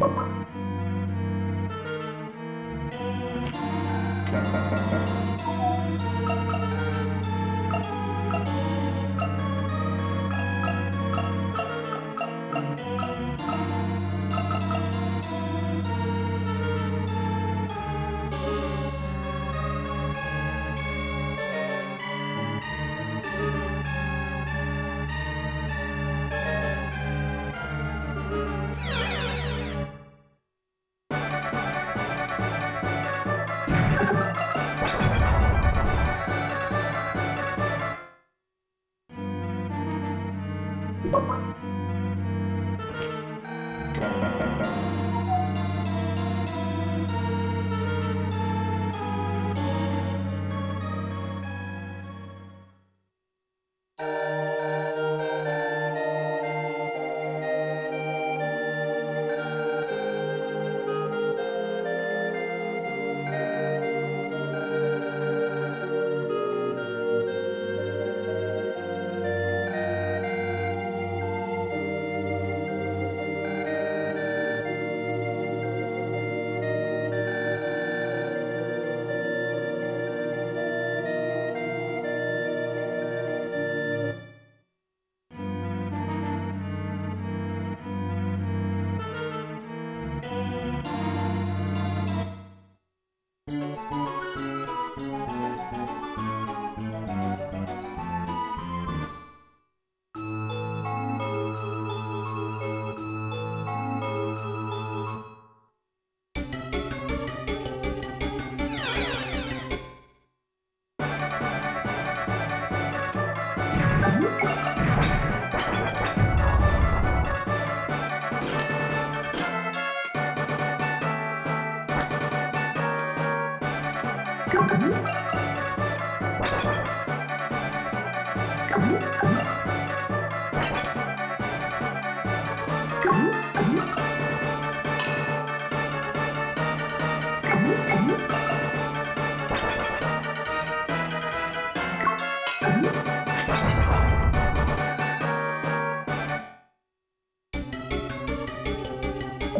Thank